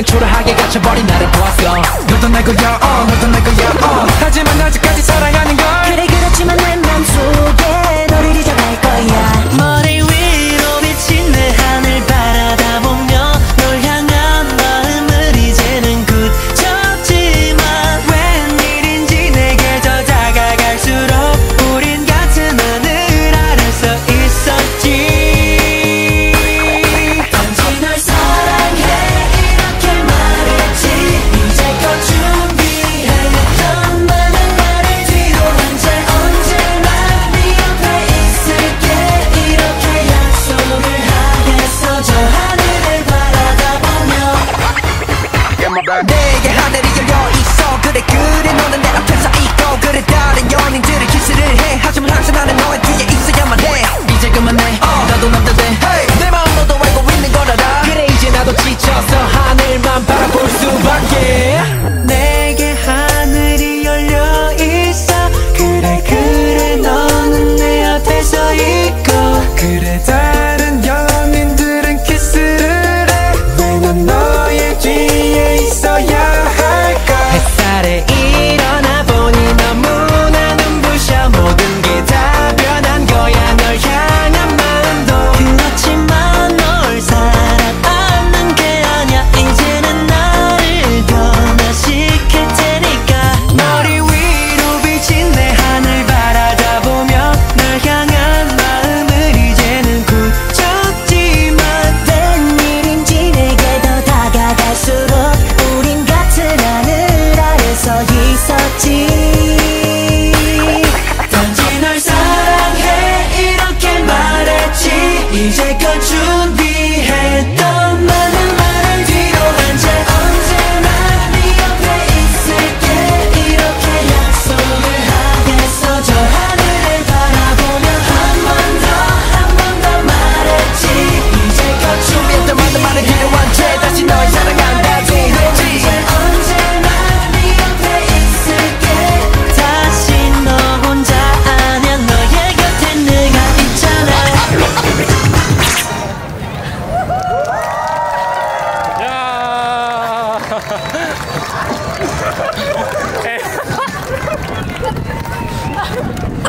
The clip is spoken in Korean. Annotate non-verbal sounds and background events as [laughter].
그냥 초라하게 갇혀버린 나를 보았어. 너도 내 거야 어 너도 내 거야 어 내게 하늘이 열려 있어. 그래 그래 너는 내 앞에서 있고. 그래 다른 연인들은 키스를 해. 하지만 항상 나는 너의 뒤에 え [laughs]